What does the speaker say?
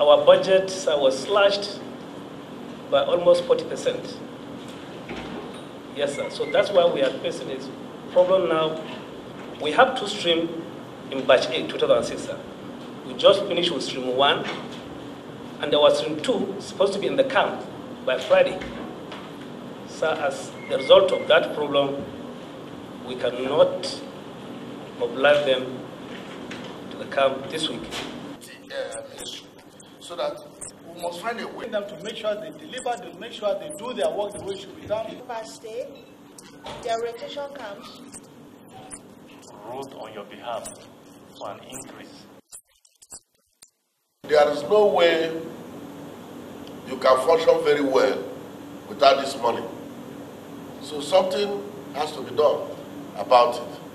our budget was slashed by almost 40%. Yes, sir. So that's why we are facing this problem now. We have two streams in batch 8, 2006, sir. We just finished with stream 1, and there was stream 2 supposed to be in the camp by Friday. So as a result of that problem, we cannot mobilize them to the camp this week. Issue, so that we must find a way. them to make sure they deliver, to make sure they do their work the way it should be done. per stay, their rotation camps. wrote on your behalf for an increase. There is no way you can function very well without this money. So something has to be done about it.